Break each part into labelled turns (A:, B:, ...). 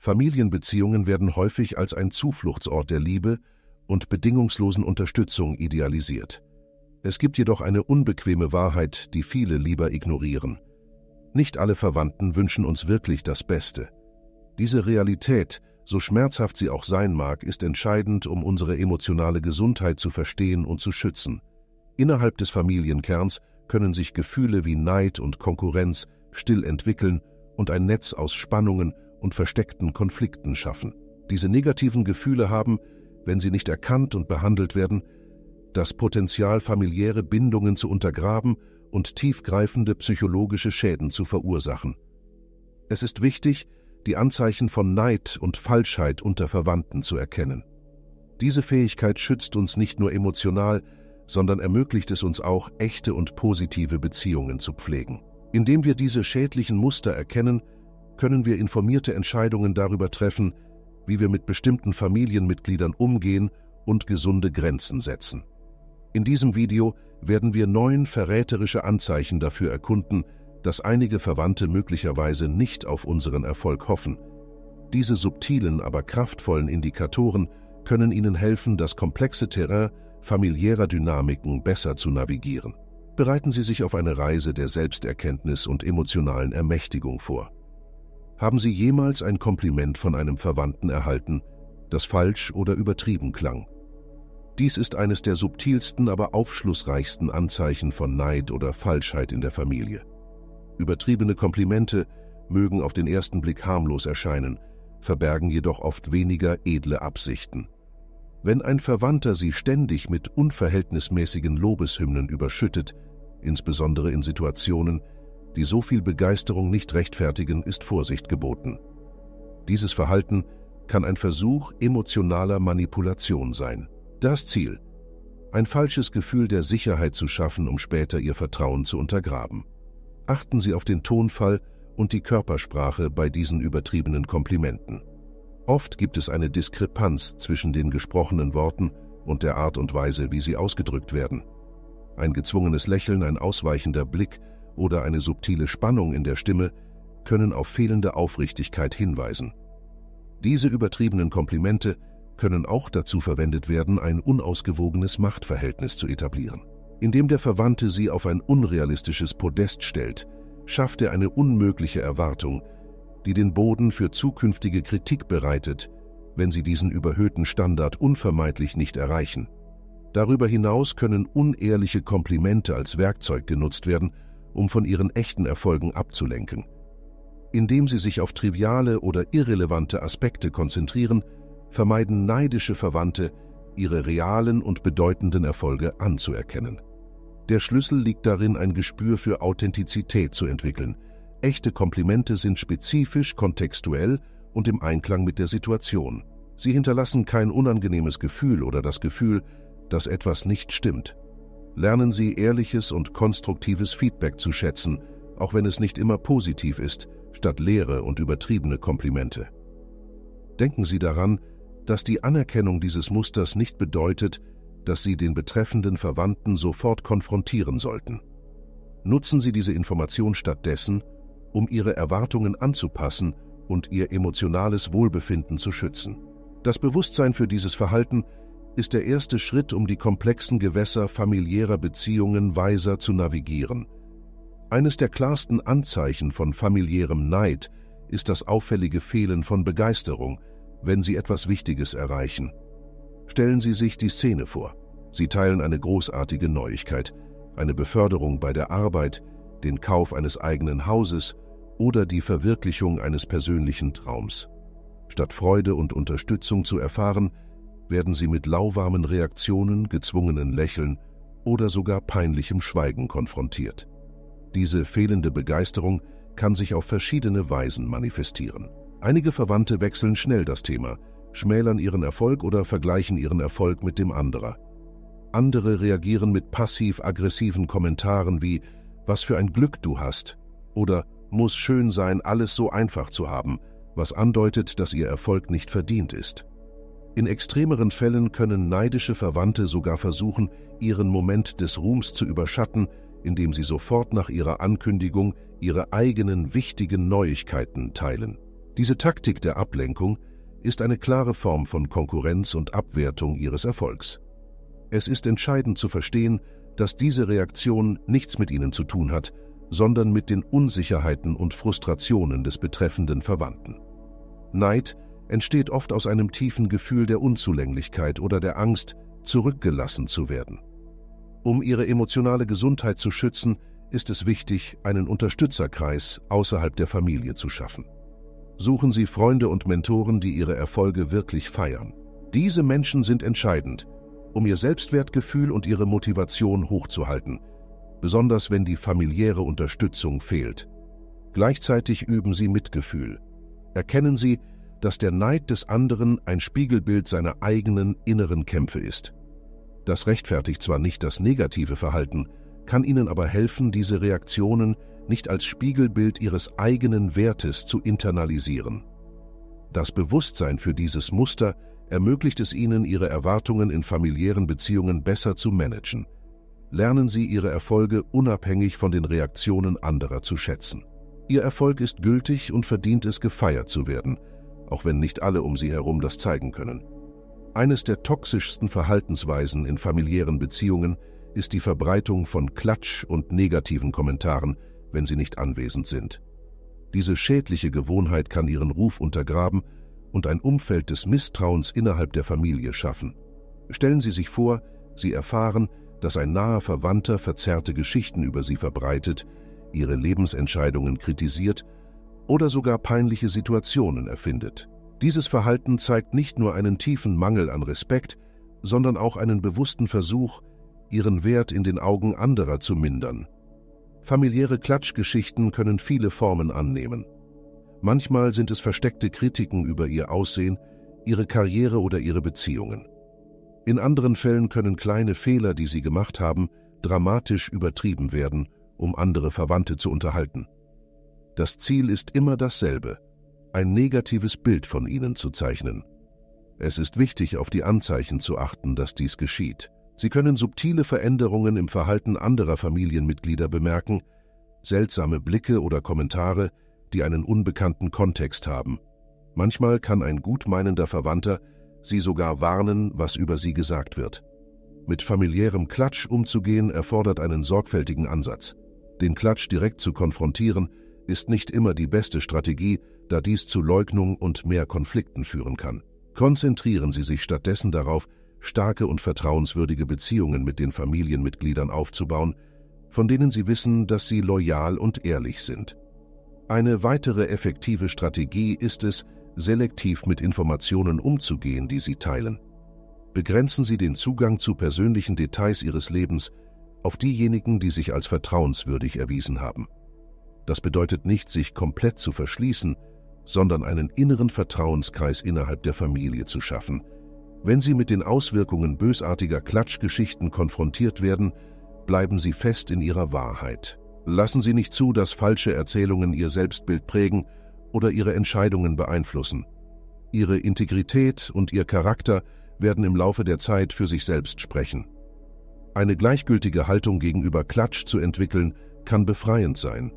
A: Familienbeziehungen werden häufig als ein Zufluchtsort der Liebe und bedingungslosen Unterstützung idealisiert. Es gibt jedoch eine unbequeme Wahrheit, die viele lieber ignorieren. Nicht alle Verwandten wünschen uns wirklich das Beste. Diese Realität, so schmerzhaft sie auch sein mag, ist entscheidend, um unsere emotionale Gesundheit zu verstehen und zu schützen. Innerhalb des Familienkerns können sich Gefühle wie Neid und Konkurrenz still entwickeln und ein Netz aus Spannungen und versteckten Konflikten schaffen. Diese negativen Gefühle haben, wenn sie nicht erkannt und behandelt werden, das Potenzial, familiäre Bindungen zu untergraben und tiefgreifende psychologische Schäden zu verursachen. Es ist wichtig, die Anzeichen von Neid und Falschheit unter Verwandten zu erkennen. Diese Fähigkeit schützt uns nicht nur emotional, sondern ermöglicht es uns auch, echte und positive Beziehungen zu pflegen. Indem wir diese schädlichen Muster erkennen, können wir informierte Entscheidungen darüber treffen, wie wir mit bestimmten Familienmitgliedern umgehen und gesunde Grenzen setzen. In diesem Video werden wir neun verräterische Anzeichen dafür erkunden, dass einige Verwandte möglicherweise nicht auf unseren Erfolg hoffen. Diese subtilen, aber kraftvollen Indikatoren können Ihnen helfen, das komplexe Terrain familiärer Dynamiken besser zu navigieren. Bereiten Sie sich auf eine Reise der Selbsterkenntnis und emotionalen Ermächtigung vor. Haben Sie jemals ein Kompliment von einem Verwandten erhalten, das falsch oder übertrieben klang? Dies ist eines der subtilsten, aber aufschlussreichsten Anzeichen von Neid oder Falschheit in der Familie. Übertriebene Komplimente mögen auf den ersten Blick harmlos erscheinen, verbergen jedoch oft weniger edle Absichten. Wenn ein Verwandter sie ständig mit unverhältnismäßigen Lobeshymnen überschüttet, insbesondere in Situationen, die so viel Begeisterung nicht rechtfertigen, ist Vorsicht geboten. Dieses Verhalten kann ein Versuch emotionaler Manipulation sein. Das Ziel, ein falsches Gefühl der Sicherheit zu schaffen, um später ihr Vertrauen zu untergraben. Achten Sie auf den Tonfall und die Körpersprache bei diesen übertriebenen Komplimenten. Oft gibt es eine Diskrepanz zwischen den gesprochenen Worten und der Art und Weise, wie sie ausgedrückt werden. Ein gezwungenes Lächeln, ein ausweichender Blick oder eine subtile Spannung in der Stimme können auf fehlende Aufrichtigkeit hinweisen. Diese übertriebenen Komplimente können auch dazu verwendet werden, ein unausgewogenes Machtverhältnis zu etablieren. Indem der Verwandte sie auf ein unrealistisches Podest stellt, schafft er eine unmögliche Erwartung, die den Boden für zukünftige Kritik bereitet, wenn sie diesen überhöhten Standard unvermeidlich nicht erreichen. Darüber hinaus können unehrliche Komplimente als Werkzeug genutzt werden, um von ihren echten Erfolgen abzulenken. Indem sie sich auf triviale oder irrelevante Aspekte konzentrieren, vermeiden neidische Verwandte, ihre realen und bedeutenden Erfolge anzuerkennen. Der Schlüssel liegt darin, ein Gespür für Authentizität zu entwickeln. Echte Komplimente sind spezifisch, kontextuell und im Einklang mit der Situation. Sie hinterlassen kein unangenehmes Gefühl oder das Gefühl, dass etwas nicht stimmt. Lernen Sie ehrliches und konstruktives Feedback zu schätzen, auch wenn es nicht immer positiv ist, statt leere und übertriebene Komplimente. Denken Sie daran, dass die Anerkennung dieses Musters nicht bedeutet, dass Sie den betreffenden Verwandten sofort konfrontieren sollten. Nutzen Sie diese Information stattdessen, um Ihre Erwartungen anzupassen und Ihr emotionales Wohlbefinden zu schützen. Das Bewusstsein für dieses Verhalten ist der erste Schritt, um die komplexen Gewässer familiärer Beziehungen weiser zu navigieren. Eines der klarsten Anzeichen von familiärem Neid ist das auffällige Fehlen von Begeisterung, wenn Sie etwas Wichtiges erreichen. Stellen Sie sich die Szene vor. Sie teilen eine großartige Neuigkeit, eine Beförderung bei der Arbeit, den Kauf eines eigenen Hauses oder die Verwirklichung eines persönlichen Traums. Statt Freude und Unterstützung zu erfahren, werden Sie mit lauwarmen Reaktionen, gezwungenen Lächeln oder sogar peinlichem Schweigen konfrontiert. Diese fehlende Begeisterung kann sich auf verschiedene Weisen manifestieren. Einige Verwandte wechseln schnell das Thema, schmälern ihren Erfolg oder vergleichen ihren Erfolg mit dem anderer. Andere reagieren mit passiv-aggressiven Kommentaren wie »Was für ein Glück du hast« oder »Muss schön sein, alles so einfach zu haben«, was andeutet, dass ihr Erfolg nicht verdient ist. In extremeren Fällen können neidische Verwandte sogar versuchen, ihren Moment des Ruhms zu überschatten, indem sie sofort nach ihrer Ankündigung ihre eigenen wichtigen Neuigkeiten teilen. Diese Taktik der Ablenkung ist eine klare Form von Konkurrenz und Abwertung ihres Erfolgs. Es ist entscheidend zu verstehen, dass diese Reaktion nichts mit ihnen zu tun hat, sondern mit den Unsicherheiten und Frustrationen des betreffenden Verwandten. Neid entsteht oft aus einem tiefen Gefühl der Unzulänglichkeit oder der Angst, zurückgelassen zu werden. Um ihre emotionale Gesundheit zu schützen, ist es wichtig, einen Unterstützerkreis außerhalb der Familie zu schaffen. Suchen Sie Freunde und Mentoren, die Ihre Erfolge wirklich feiern. Diese Menschen sind entscheidend, um Ihr Selbstwertgefühl und Ihre Motivation hochzuhalten, besonders wenn die familiäre Unterstützung fehlt. Gleichzeitig üben Sie Mitgefühl. Erkennen Sie, dass der Neid des anderen ein Spiegelbild seiner eigenen inneren Kämpfe ist. Das rechtfertigt zwar nicht das negative Verhalten, kann Ihnen aber helfen, diese Reaktionen nicht als Spiegelbild Ihres eigenen Wertes zu internalisieren. Das Bewusstsein für dieses Muster ermöglicht es Ihnen, Ihre Erwartungen in familiären Beziehungen besser zu managen. Lernen Sie Ihre Erfolge unabhängig von den Reaktionen anderer zu schätzen. Ihr Erfolg ist gültig und verdient es, gefeiert zu werden, auch wenn nicht alle um Sie herum das zeigen können. Eines der toxischsten Verhaltensweisen in familiären Beziehungen ist die Verbreitung von Klatsch und negativen Kommentaren, wenn sie nicht anwesend sind. Diese schädliche Gewohnheit kann ihren Ruf untergraben und ein Umfeld des Misstrauens innerhalb der Familie schaffen. Stellen Sie sich vor, Sie erfahren, dass ein naher Verwandter verzerrte Geschichten über Sie verbreitet, Ihre Lebensentscheidungen kritisiert oder sogar peinliche Situationen erfindet. Dieses Verhalten zeigt nicht nur einen tiefen Mangel an Respekt, sondern auch einen bewussten Versuch, ihren Wert in den Augen anderer zu mindern. Familiäre Klatschgeschichten können viele Formen annehmen. Manchmal sind es versteckte Kritiken über ihr Aussehen, ihre Karriere oder ihre Beziehungen. In anderen Fällen können kleine Fehler, die sie gemacht haben, dramatisch übertrieben werden, um andere Verwandte zu unterhalten. Das Ziel ist immer dasselbe – ein negatives Bild von ihnen zu zeichnen. Es ist wichtig, auf die Anzeichen zu achten, dass dies geschieht. Sie können subtile Veränderungen im Verhalten anderer Familienmitglieder bemerken, seltsame Blicke oder Kommentare, die einen unbekannten Kontext haben. Manchmal kann ein gutmeinender Verwandter sie sogar warnen, was über sie gesagt wird. Mit familiärem Klatsch umzugehen erfordert einen sorgfältigen Ansatz. Den Klatsch direkt zu konfrontieren, ist nicht immer die beste Strategie, da dies zu Leugnung und mehr Konflikten führen kann. Konzentrieren Sie sich stattdessen darauf, starke und vertrauenswürdige Beziehungen mit den Familienmitgliedern aufzubauen, von denen Sie wissen, dass sie loyal und ehrlich sind. Eine weitere effektive Strategie ist es, selektiv mit Informationen umzugehen, die Sie teilen. Begrenzen Sie den Zugang zu persönlichen Details Ihres Lebens auf diejenigen, die sich als vertrauenswürdig erwiesen haben. Das bedeutet nicht, sich komplett zu verschließen, sondern einen inneren Vertrauenskreis innerhalb der Familie zu schaffen. Wenn Sie mit den Auswirkungen bösartiger Klatschgeschichten konfrontiert werden, bleiben Sie fest in Ihrer Wahrheit. Lassen Sie nicht zu, dass falsche Erzählungen Ihr Selbstbild prägen oder Ihre Entscheidungen beeinflussen. Ihre Integrität und Ihr Charakter werden im Laufe der Zeit für sich selbst sprechen. Eine gleichgültige Haltung gegenüber Klatsch zu entwickeln, kann befreiend sein.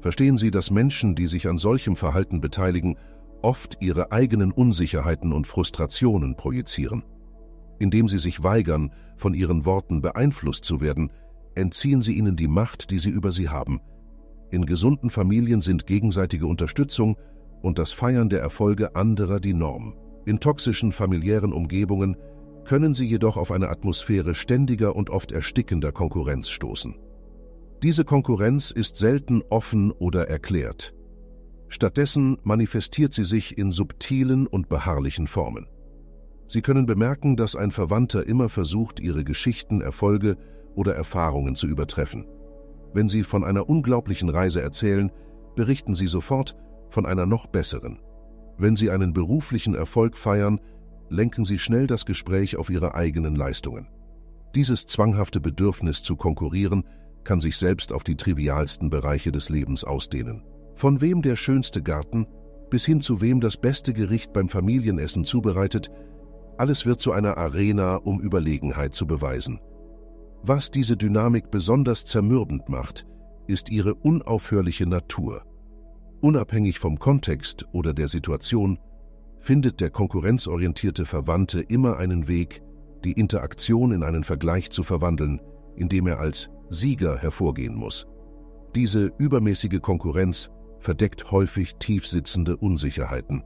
A: Verstehen Sie, dass Menschen, die sich an solchem Verhalten beteiligen, oft ihre eigenen Unsicherheiten und Frustrationen projizieren. Indem sie sich weigern, von ihren Worten beeinflusst zu werden, entziehen sie ihnen die Macht, die sie über sie haben. In gesunden Familien sind gegenseitige Unterstützung und das Feiern der Erfolge anderer die Norm. In toxischen familiären Umgebungen können sie jedoch auf eine Atmosphäre ständiger und oft erstickender Konkurrenz stoßen. Diese Konkurrenz ist selten offen oder erklärt. Stattdessen manifestiert sie sich in subtilen und beharrlichen Formen. Sie können bemerken, dass ein Verwandter immer versucht, ihre Geschichten, Erfolge oder Erfahrungen zu übertreffen. Wenn Sie von einer unglaublichen Reise erzählen, berichten Sie sofort von einer noch besseren. Wenn Sie einen beruflichen Erfolg feiern, lenken Sie schnell das Gespräch auf Ihre eigenen Leistungen. Dieses zwanghafte Bedürfnis zu konkurrieren kann sich selbst auf die trivialsten Bereiche des Lebens ausdehnen. Von wem der schönste Garten bis hin zu wem das beste Gericht beim Familienessen zubereitet, alles wird zu einer Arena, um Überlegenheit zu beweisen. Was diese Dynamik besonders zermürbend macht, ist ihre unaufhörliche Natur. Unabhängig vom Kontext oder der Situation findet der konkurrenzorientierte Verwandte immer einen Weg, die Interaktion in einen Vergleich zu verwandeln, indem er als Sieger hervorgehen muss. Diese übermäßige Konkurrenz verdeckt häufig tiefsitzende Unsicherheiten.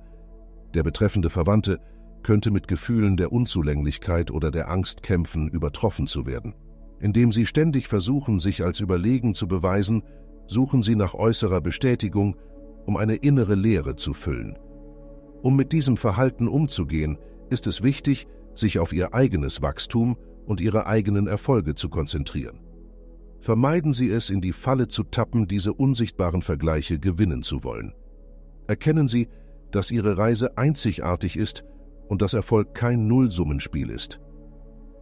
A: Der betreffende Verwandte könnte mit Gefühlen der Unzulänglichkeit oder der Angst kämpfen, übertroffen zu werden. Indem sie ständig versuchen, sich als überlegen zu beweisen, suchen sie nach äußerer Bestätigung, um eine innere Leere zu füllen. Um mit diesem Verhalten umzugehen, ist es wichtig, sich auf ihr eigenes Wachstum und ihre eigenen Erfolge zu konzentrieren. Vermeiden Sie es, in die Falle zu tappen, diese unsichtbaren Vergleiche gewinnen zu wollen. Erkennen Sie, dass Ihre Reise einzigartig ist und dass Erfolg kein Nullsummenspiel ist.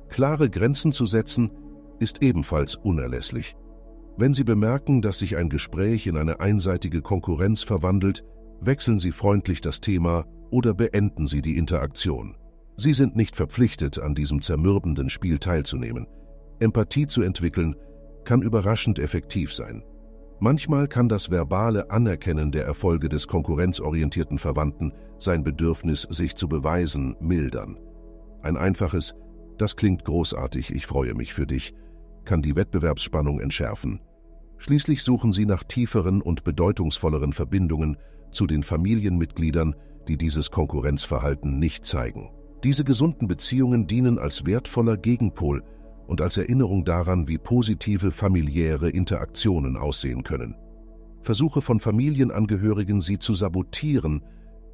A: Klare Grenzen zu setzen, ist ebenfalls unerlässlich. Wenn Sie bemerken, dass sich ein Gespräch in eine einseitige Konkurrenz verwandelt, wechseln Sie freundlich das Thema oder beenden Sie die Interaktion. Sie sind nicht verpflichtet, an diesem zermürbenden Spiel teilzunehmen. Empathie zu entwickeln, kann überraschend effektiv sein. Manchmal kann das verbale Anerkennen der Erfolge des konkurrenzorientierten Verwandten sein Bedürfnis, sich zu beweisen, mildern. Ein einfaches Das klingt großartig, ich freue mich für dich, kann die Wettbewerbsspannung entschärfen. Schließlich suchen sie nach tieferen und bedeutungsvolleren Verbindungen zu den Familienmitgliedern, die dieses Konkurrenzverhalten nicht zeigen. Diese gesunden Beziehungen dienen als wertvoller Gegenpol und als Erinnerung daran, wie positive familiäre Interaktionen aussehen können. Versuche von Familienangehörigen, sie zu sabotieren,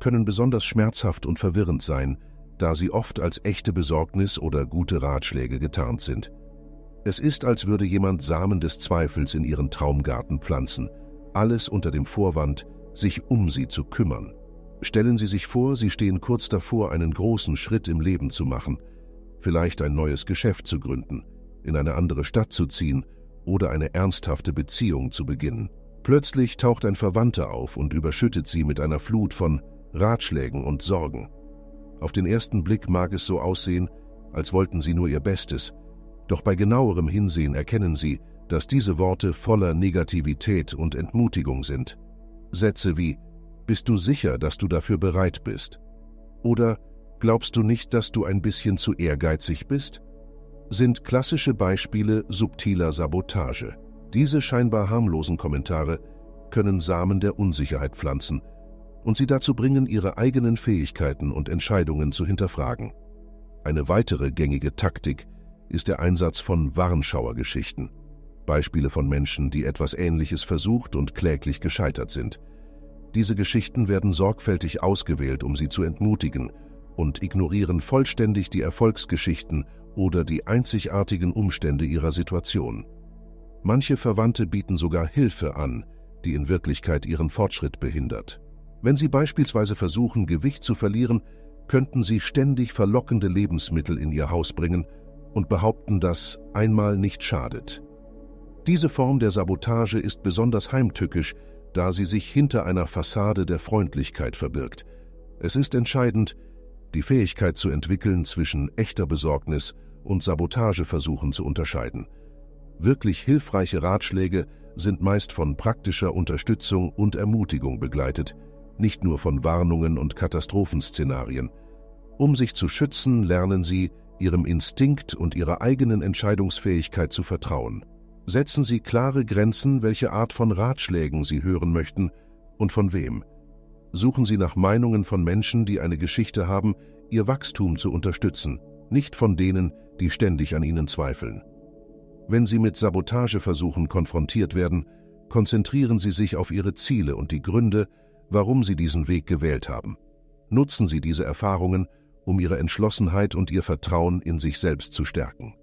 A: können besonders schmerzhaft und verwirrend sein, da sie oft als echte Besorgnis oder gute Ratschläge getarnt sind. Es ist, als würde jemand Samen des Zweifels in ihren Traumgarten pflanzen, alles unter dem Vorwand, sich um sie zu kümmern. Stellen Sie sich vor, Sie stehen kurz davor, einen großen Schritt im Leben zu machen, vielleicht ein neues Geschäft zu gründen, in eine andere Stadt zu ziehen oder eine ernsthafte Beziehung zu beginnen. Plötzlich taucht ein Verwandter auf und überschüttet Sie mit einer Flut von Ratschlägen und Sorgen. Auf den ersten Blick mag es so aussehen, als wollten Sie nur Ihr Bestes, doch bei genauerem Hinsehen erkennen Sie, dass diese Worte voller Negativität und Entmutigung sind. Sätze wie Bist du sicher, dass du dafür bereit bist? Oder Glaubst du nicht, dass du ein bisschen zu ehrgeizig bist? sind klassische Beispiele subtiler Sabotage. Diese scheinbar harmlosen Kommentare können Samen der Unsicherheit pflanzen und sie dazu bringen, ihre eigenen Fähigkeiten und Entscheidungen zu hinterfragen. Eine weitere gängige Taktik ist der Einsatz von Warnschauergeschichten. Beispiele von Menschen, die etwas Ähnliches versucht und kläglich gescheitert sind. Diese Geschichten werden sorgfältig ausgewählt, um sie zu entmutigen und ignorieren vollständig die Erfolgsgeschichten oder die einzigartigen Umstände ihrer Situation. Manche Verwandte bieten sogar Hilfe an, die in Wirklichkeit ihren Fortschritt behindert. Wenn sie beispielsweise versuchen, Gewicht zu verlieren, könnten sie ständig verlockende Lebensmittel in ihr Haus bringen und behaupten, dass einmal nicht schadet. Diese Form der Sabotage ist besonders heimtückisch, da sie sich hinter einer Fassade der Freundlichkeit verbirgt. Es ist entscheidend, die Fähigkeit zu entwickeln, zwischen echter Besorgnis und Sabotageversuchen zu unterscheiden. Wirklich hilfreiche Ratschläge sind meist von praktischer Unterstützung und Ermutigung begleitet, nicht nur von Warnungen und Katastrophenszenarien. Um sich zu schützen, lernen sie, ihrem Instinkt und ihrer eigenen Entscheidungsfähigkeit zu vertrauen. Setzen Sie klare Grenzen, welche Art von Ratschlägen Sie hören möchten und von wem suchen Sie nach Meinungen von Menschen, die eine Geschichte haben, Ihr Wachstum zu unterstützen, nicht von denen, die ständig an Ihnen zweifeln. Wenn Sie mit Sabotageversuchen konfrontiert werden, konzentrieren Sie sich auf Ihre Ziele und die Gründe, warum Sie diesen Weg gewählt haben. Nutzen Sie diese Erfahrungen, um Ihre Entschlossenheit und Ihr Vertrauen in sich selbst zu stärken.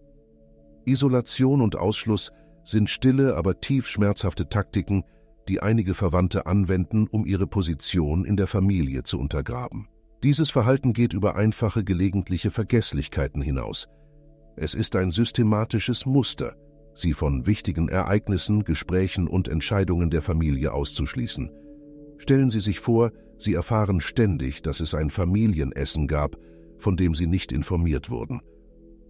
A: Isolation und Ausschluss sind stille, aber tief schmerzhafte Taktiken, die einige Verwandte anwenden, um ihre Position in der Familie zu untergraben. Dieses Verhalten geht über einfache gelegentliche Vergesslichkeiten hinaus. Es ist ein systematisches Muster, sie von wichtigen Ereignissen, Gesprächen und Entscheidungen der Familie auszuschließen. Stellen Sie sich vor, Sie erfahren ständig, dass es ein Familienessen gab, von dem Sie nicht informiert wurden,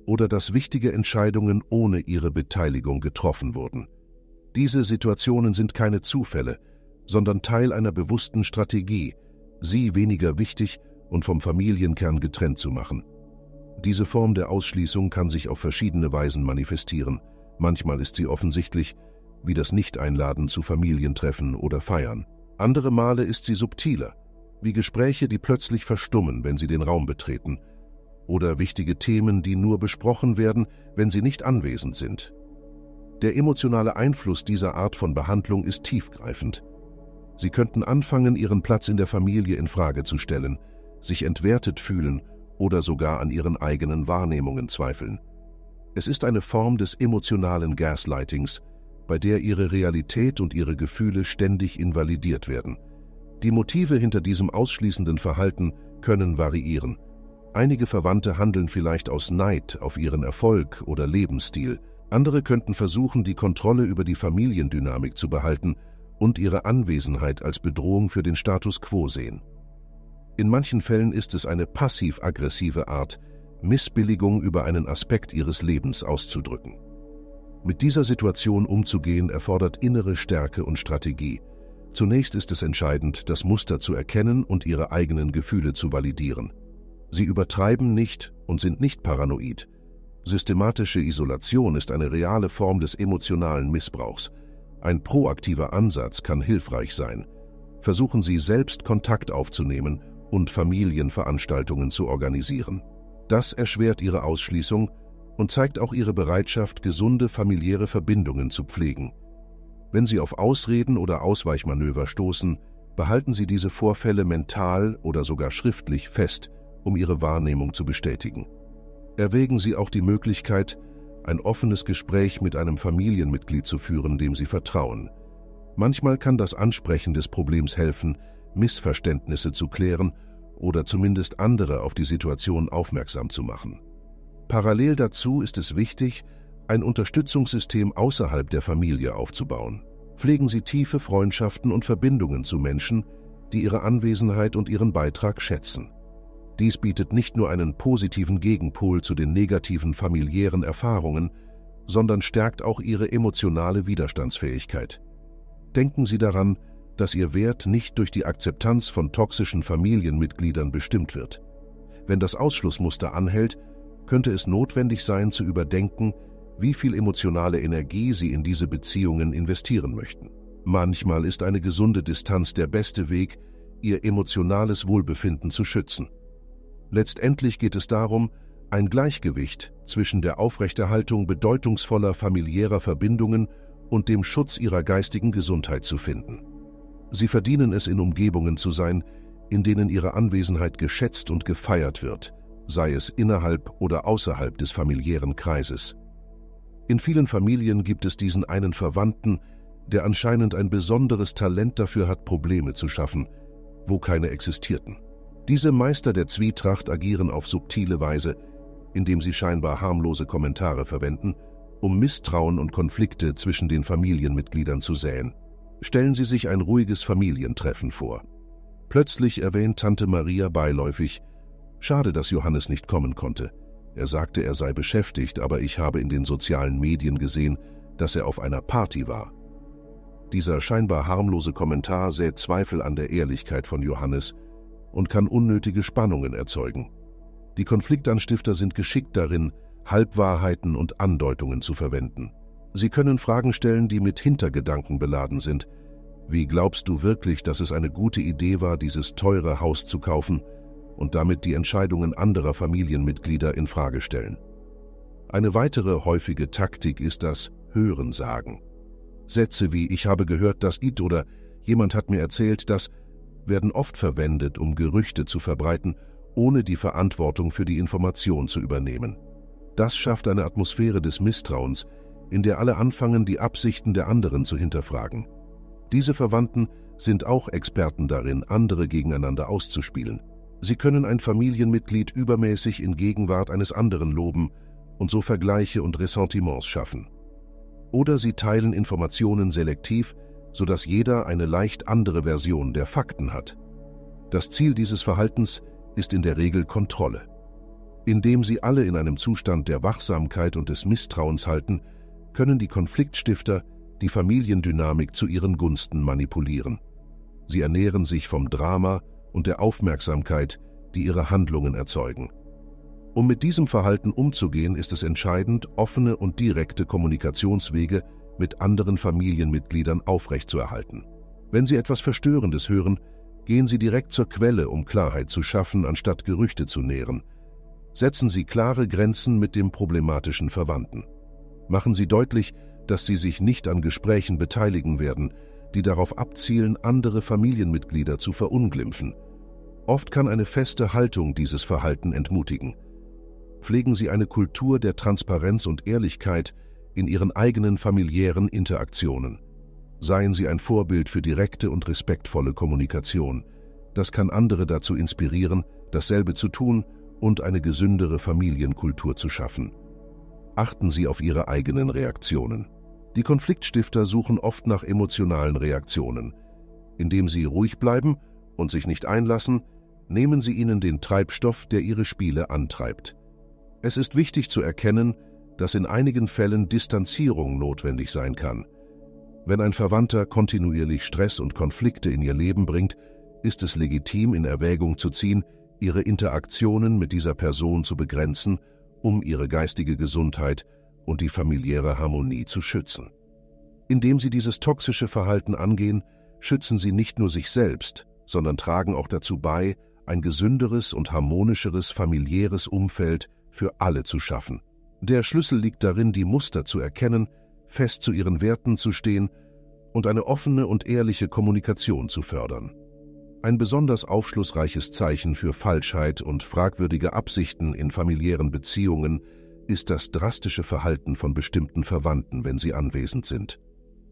A: oder dass wichtige Entscheidungen ohne Ihre Beteiligung getroffen wurden. Diese Situationen sind keine Zufälle, sondern Teil einer bewussten Strategie, sie weniger wichtig und vom Familienkern getrennt zu machen. Diese Form der Ausschließung kann sich auf verschiedene Weisen manifestieren. Manchmal ist sie offensichtlich, wie das Nicht-Einladen zu Familientreffen oder Feiern. Andere Male ist sie subtiler, wie Gespräche, die plötzlich verstummen, wenn sie den Raum betreten, oder wichtige Themen, die nur besprochen werden, wenn sie nicht anwesend sind. Der emotionale Einfluss dieser Art von Behandlung ist tiefgreifend. Sie könnten anfangen, ihren Platz in der Familie in Frage zu stellen, sich entwertet fühlen oder sogar an ihren eigenen Wahrnehmungen zweifeln. Es ist eine Form des emotionalen Gaslightings, bei der ihre Realität und ihre Gefühle ständig invalidiert werden. Die Motive hinter diesem ausschließenden Verhalten können variieren. Einige Verwandte handeln vielleicht aus Neid auf ihren Erfolg oder Lebensstil, andere könnten versuchen, die Kontrolle über die Familiendynamik zu behalten und ihre Anwesenheit als Bedrohung für den Status quo sehen. In manchen Fällen ist es eine passiv-aggressive Art, Missbilligung über einen Aspekt ihres Lebens auszudrücken. Mit dieser Situation umzugehen erfordert innere Stärke und Strategie. Zunächst ist es entscheidend, das Muster zu erkennen und ihre eigenen Gefühle zu validieren. Sie übertreiben nicht und sind nicht paranoid. Systematische Isolation ist eine reale Form des emotionalen Missbrauchs. Ein proaktiver Ansatz kann hilfreich sein. Versuchen Sie selbst Kontakt aufzunehmen und Familienveranstaltungen zu organisieren. Das erschwert ihre Ausschließung und zeigt auch ihre Bereitschaft, gesunde familiäre Verbindungen zu pflegen. Wenn Sie auf Ausreden oder Ausweichmanöver stoßen, behalten Sie diese Vorfälle mental oder sogar schriftlich fest, um Ihre Wahrnehmung zu bestätigen. Erwägen Sie auch die Möglichkeit, ein offenes Gespräch mit einem Familienmitglied zu führen, dem Sie vertrauen. Manchmal kann das Ansprechen des Problems helfen, Missverständnisse zu klären oder zumindest andere auf die Situation aufmerksam zu machen. Parallel dazu ist es wichtig, ein Unterstützungssystem außerhalb der Familie aufzubauen. Pflegen Sie tiefe Freundschaften und Verbindungen zu Menschen, die Ihre Anwesenheit und Ihren Beitrag schätzen. Dies bietet nicht nur einen positiven Gegenpol zu den negativen familiären Erfahrungen, sondern stärkt auch Ihre emotionale Widerstandsfähigkeit. Denken Sie daran, dass ihr Wert nicht durch die Akzeptanz von toxischen Familienmitgliedern bestimmt wird. Wenn das Ausschlussmuster anhält, könnte es notwendig sein zu überdenken, wie viel emotionale Energie sie in diese Beziehungen investieren möchten. Manchmal ist eine gesunde Distanz der beste Weg, ihr emotionales Wohlbefinden zu schützen. Letztendlich geht es darum, ein Gleichgewicht zwischen der Aufrechterhaltung bedeutungsvoller familiärer Verbindungen und dem Schutz ihrer geistigen Gesundheit zu finden. Sie verdienen es, in Umgebungen zu sein, in denen ihre Anwesenheit geschätzt und gefeiert wird, sei es innerhalb oder außerhalb des familiären Kreises. In vielen Familien gibt es diesen einen Verwandten, der anscheinend ein besonderes Talent dafür hat, Probleme zu schaffen, wo keine existierten. Diese Meister der Zwietracht agieren auf subtile Weise, indem sie scheinbar harmlose Kommentare verwenden, um Misstrauen und Konflikte zwischen den Familienmitgliedern zu säen. Stellen Sie sich ein ruhiges Familientreffen vor. Plötzlich erwähnt Tante Maria beiläufig, schade, dass Johannes nicht kommen konnte. Er sagte, er sei beschäftigt, aber ich habe in den sozialen Medien gesehen, dass er auf einer Party war. Dieser scheinbar harmlose Kommentar sät Zweifel an der Ehrlichkeit von Johannes und kann unnötige Spannungen erzeugen. Die Konfliktanstifter sind geschickt darin, Halbwahrheiten und Andeutungen zu verwenden. Sie können Fragen stellen, die mit Hintergedanken beladen sind. Wie glaubst du wirklich, dass es eine gute Idee war, dieses teure Haus zu kaufen und damit die Entscheidungen anderer Familienmitglieder in Frage stellen? Eine weitere häufige Taktik ist das Hörensagen. Sätze wie ich habe gehört, dass it oder jemand hat mir erzählt, dass werden oft verwendet, um Gerüchte zu verbreiten, ohne die Verantwortung für die Information zu übernehmen. Das schafft eine Atmosphäre des Misstrauens, in der alle anfangen, die Absichten der anderen zu hinterfragen. Diese Verwandten sind auch Experten darin, andere gegeneinander auszuspielen. Sie können ein Familienmitglied übermäßig in Gegenwart eines anderen loben und so Vergleiche und Ressentiments schaffen. Oder sie teilen Informationen selektiv, sodass jeder eine leicht andere Version der Fakten hat. Das Ziel dieses Verhaltens ist in der Regel Kontrolle. Indem sie alle in einem Zustand der Wachsamkeit und des Misstrauens halten, können die Konfliktstifter die Familiendynamik zu ihren Gunsten manipulieren. Sie ernähren sich vom Drama und der Aufmerksamkeit, die ihre Handlungen erzeugen. Um mit diesem Verhalten umzugehen, ist es entscheidend, offene und direkte Kommunikationswege mit anderen Familienmitgliedern aufrechtzuerhalten. Wenn Sie etwas Verstörendes hören, gehen Sie direkt zur Quelle, um Klarheit zu schaffen, anstatt Gerüchte zu nähren. Setzen Sie klare Grenzen mit dem problematischen Verwandten. Machen Sie deutlich, dass Sie sich nicht an Gesprächen beteiligen werden, die darauf abzielen, andere Familienmitglieder zu verunglimpfen. Oft kann eine feste Haltung dieses Verhalten entmutigen. Pflegen Sie eine Kultur der Transparenz und Ehrlichkeit in Ihren eigenen familiären Interaktionen. Seien Sie ein Vorbild für direkte und respektvolle Kommunikation. Das kann andere dazu inspirieren, dasselbe zu tun und eine gesündere Familienkultur zu schaffen. Achten Sie auf Ihre eigenen Reaktionen. Die Konfliktstifter suchen oft nach emotionalen Reaktionen. Indem sie ruhig bleiben und sich nicht einlassen, nehmen sie ihnen den Treibstoff, der ihre Spiele antreibt. Es ist wichtig zu erkennen, dass in einigen Fällen Distanzierung notwendig sein kann. Wenn ein Verwandter kontinuierlich Stress und Konflikte in ihr Leben bringt, ist es legitim in Erwägung zu ziehen, ihre Interaktionen mit dieser Person zu begrenzen, um ihre geistige Gesundheit und die familiäre Harmonie zu schützen. Indem sie dieses toxische Verhalten angehen, schützen sie nicht nur sich selbst, sondern tragen auch dazu bei, ein gesünderes und harmonischeres familiäres Umfeld für alle zu schaffen. Der Schlüssel liegt darin, die Muster zu erkennen, fest zu ihren Werten zu stehen und eine offene und ehrliche Kommunikation zu fördern. Ein besonders aufschlussreiches Zeichen für Falschheit und fragwürdige Absichten in familiären Beziehungen ist das drastische Verhalten von bestimmten Verwandten, wenn sie anwesend sind.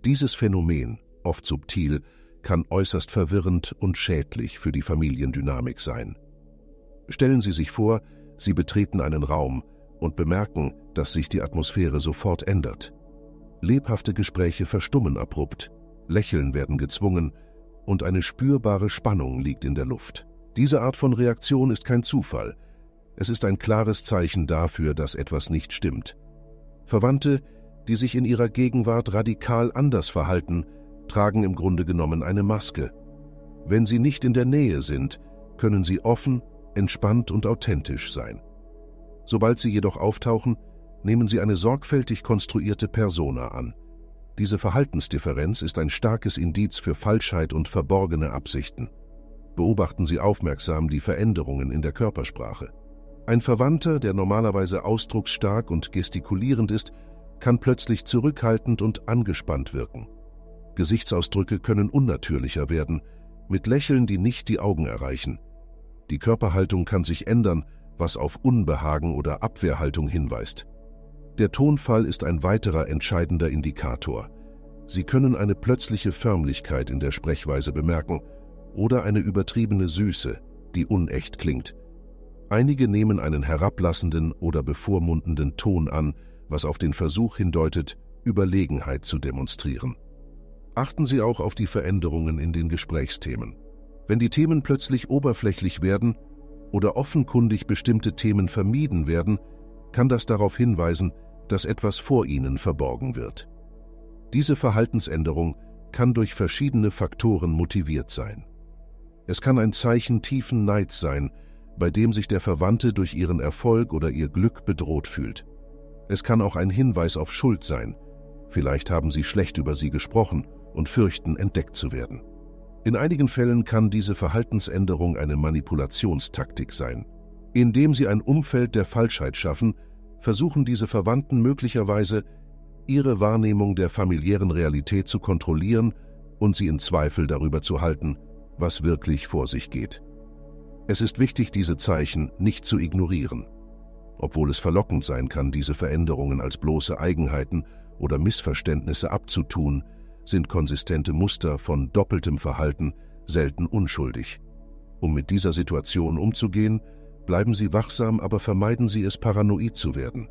A: Dieses Phänomen, oft subtil, kann äußerst verwirrend und schädlich für die Familiendynamik sein. Stellen Sie sich vor, Sie betreten einen Raum und bemerken, dass sich die Atmosphäre sofort ändert. Lebhafte Gespräche verstummen abrupt, Lächeln werden gezwungen und eine spürbare Spannung liegt in der Luft. Diese Art von Reaktion ist kein Zufall. Es ist ein klares Zeichen dafür, dass etwas nicht stimmt. Verwandte, die sich in ihrer Gegenwart radikal anders verhalten, tragen im Grunde genommen eine Maske. Wenn sie nicht in der Nähe sind, können sie offen, entspannt und authentisch sein. Sobald sie jedoch auftauchen, nehmen sie eine sorgfältig konstruierte Persona an. Diese Verhaltensdifferenz ist ein starkes Indiz für Falschheit und verborgene Absichten. Beobachten Sie aufmerksam die Veränderungen in der Körpersprache. Ein Verwandter, der normalerweise ausdrucksstark und gestikulierend ist, kann plötzlich zurückhaltend und angespannt wirken. Gesichtsausdrücke können unnatürlicher werden, mit Lächeln, die nicht die Augen erreichen. Die Körperhaltung kann sich ändern, was auf Unbehagen oder Abwehrhaltung hinweist. Der Tonfall ist ein weiterer entscheidender Indikator. Sie können eine plötzliche Förmlichkeit in der Sprechweise bemerken oder eine übertriebene Süße, die unecht klingt. Einige nehmen einen herablassenden oder bevormundenden Ton an, was auf den Versuch hindeutet, Überlegenheit zu demonstrieren. Achten Sie auch auf die Veränderungen in den Gesprächsthemen. Wenn die Themen plötzlich oberflächlich werden oder offenkundig bestimmte Themen vermieden werden, kann das darauf hinweisen, dass etwas vor ihnen verborgen wird. Diese Verhaltensänderung kann durch verschiedene Faktoren motiviert sein. Es kann ein Zeichen tiefen Neids sein, bei dem sich der Verwandte durch ihren Erfolg oder ihr Glück bedroht fühlt. Es kann auch ein Hinweis auf Schuld sein. Vielleicht haben sie schlecht über sie gesprochen und fürchten, entdeckt zu werden. In einigen Fällen kann diese Verhaltensänderung eine Manipulationstaktik sein. Indem sie ein Umfeld der Falschheit schaffen, versuchen diese Verwandten möglicherweise, ihre Wahrnehmung der familiären Realität zu kontrollieren und sie in Zweifel darüber zu halten, was wirklich vor sich geht. Es ist wichtig, diese Zeichen nicht zu ignorieren. Obwohl es verlockend sein kann, diese Veränderungen als bloße Eigenheiten oder Missverständnisse abzutun, sind konsistente Muster von doppeltem Verhalten selten unschuldig. Um mit dieser Situation umzugehen, bleiben Sie wachsam, aber vermeiden Sie es, paranoid zu werden.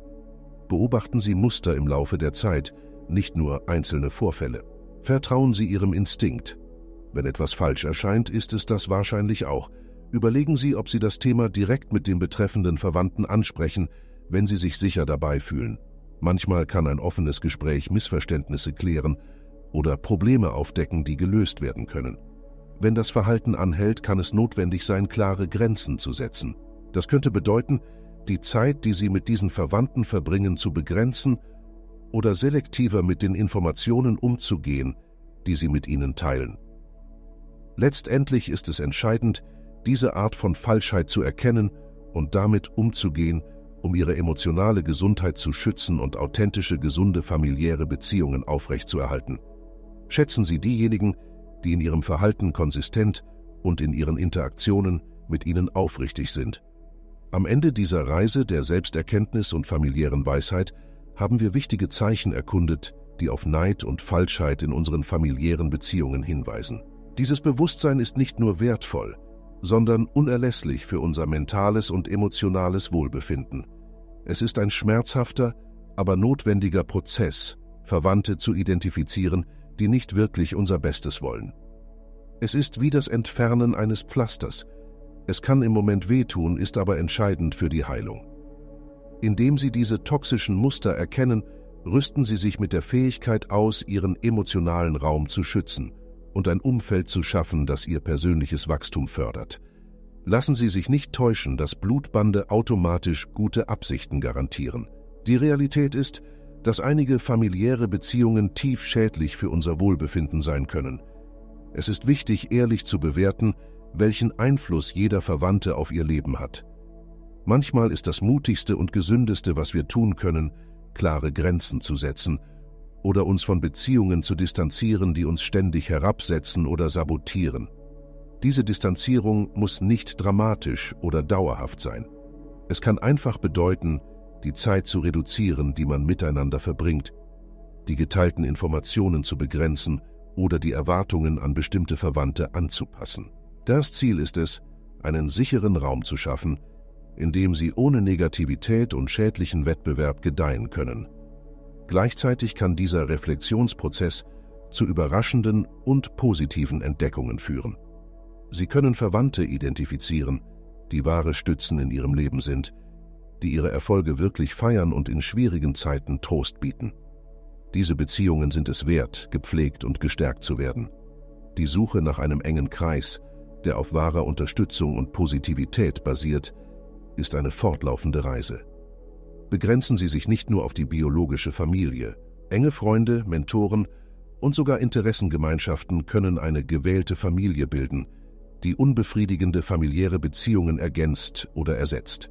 A: Beobachten Sie Muster im Laufe der Zeit, nicht nur einzelne Vorfälle. Vertrauen Sie Ihrem Instinkt. Wenn etwas falsch erscheint, ist es das wahrscheinlich auch. Überlegen Sie, ob Sie das Thema direkt mit dem betreffenden Verwandten ansprechen, wenn Sie sich sicher dabei fühlen. Manchmal kann ein offenes Gespräch Missverständnisse klären oder Probleme aufdecken, die gelöst werden können. Wenn das Verhalten anhält, kann es notwendig sein, klare Grenzen zu setzen. Das könnte bedeuten, die Zeit, die Sie mit diesen Verwandten verbringen, zu begrenzen oder selektiver mit den Informationen umzugehen, die Sie mit ihnen teilen. Letztendlich ist es entscheidend, diese Art von Falschheit zu erkennen und damit umzugehen, um ihre emotionale Gesundheit zu schützen und authentische, gesunde familiäre Beziehungen aufrechtzuerhalten. Schätzen Sie diejenigen, die in ihrem Verhalten konsistent und in ihren Interaktionen mit Ihnen aufrichtig sind. Am Ende dieser Reise der Selbsterkenntnis und familiären Weisheit haben wir wichtige Zeichen erkundet, die auf Neid und Falschheit in unseren familiären Beziehungen hinweisen. Dieses Bewusstsein ist nicht nur wertvoll, sondern unerlässlich für unser mentales und emotionales Wohlbefinden. Es ist ein schmerzhafter, aber notwendiger Prozess, Verwandte zu identifizieren, die nicht wirklich unser Bestes wollen. Es ist wie das Entfernen eines Pflasters. Es kann im Moment wehtun, ist aber entscheidend für die Heilung. Indem Sie diese toxischen Muster erkennen, rüsten Sie sich mit der Fähigkeit aus, Ihren emotionalen Raum zu schützen und ein Umfeld zu schaffen, das Ihr persönliches Wachstum fördert. Lassen Sie sich nicht täuschen, dass Blutbande automatisch gute Absichten garantieren. Die Realität ist, dass einige familiäre Beziehungen tief schädlich für unser Wohlbefinden sein können. Es ist wichtig, ehrlich zu bewerten, welchen Einfluss jeder Verwandte auf ihr Leben hat. Manchmal ist das Mutigste und Gesündeste, was wir tun können, klare Grenzen zu setzen oder uns von Beziehungen zu distanzieren, die uns ständig herabsetzen oder sabotieren. Diese Distanzierung muss nicht dramatisch oder dauerhaft sein. Es kann einfach bedeuten, die Zeit zu reduzieren, die man miteinander verbringt, die geteilten Informationen zu begrenzen oder die Erwartungen an bestimmte Verwandte anzupassen. Das Ziel ist es, einen sicheren Raum zu schaffen, in dem sie ohne Negativität und schädlichen Wettbewerb gedeihen können. Gleichzeitig kann dieser Reflexionsprozess zu überraschenden und positiven Entdeckungen führen. Sie können Verwandte identifizieren, die wahre Stützen in ihrem Leben sind, die ihre Erfolge wirklich feiern und in schwierigen Zeiten Trost bieten. Diese Beziehungen sind es wert, gepflegt und gestärkt zu werden. Die Suche nach einem engen Kreis, der auf wahrer Unterstützung und Positivität basiert, ist eine fortlaufende Reise. Begrenzen Sie sich nicht nur auf die biologische Familie. Enge Freunde, Mentoren und sogar Interessengemeinschaften können eine gewählte Familie bilden, die unbefriedigende familiäre Beziehungen ergänzt oder ersetzt.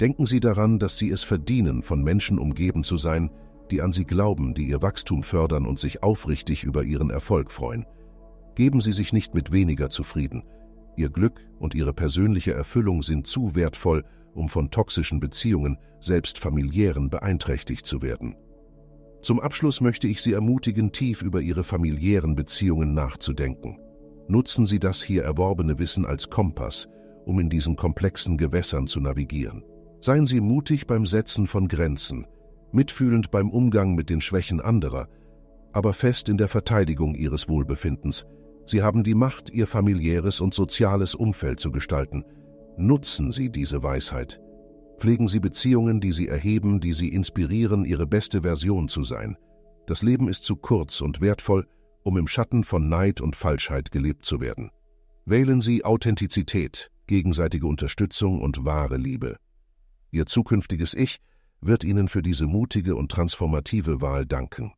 A: Denken Sie daran, dass Sie es verdienen, von Menschen umgeben zu sein, die an Sie glauben, die Ihr Wachstum fördern und sich aufrichtig über Ihren Erfolg freuen. Geben Sie sich nicht mit weniger zufrieden. Ihr Glück und Ihre persönliche Erfüllung sind zu wertvoll, um von toxischen Beziehungen, selbst familiären, beeinträchtigt zu werden. Zum Abschluss möchte ich Sie ermutigen, tief über Ihre familiären Beziehungen nachzudenken. Nutzen Sie das hier erworbene Wissen als Kompass, um in diesen komplexen Gewässern zu navigieren. Seien Sie mutig beim Setzen von Grenzen, mitfühlend beim Umgang mit den Schwächen anderer, aber fest in der Verteidigung Ihres Wohlbefindens. Sie haben die Macht, Ihr familiäres und soziales Umfeld zu gestalten. Nutzen Sie diese Weisheit. Pflegen Sie Beziehungen, die Sie erheben, die Sie inspirieren, Ihre beste Version zu sein. Das Leben ist zu kurz und wertvoll, um im Schatten von Neid und Falschheit gelebt zu werden. Wählen Sie Authentizität, gegenseitige Unterstützung und wahre Liebe. Ihr zukünftiges Ich wird Ihnen für diese mutige und transformative Wahl danken.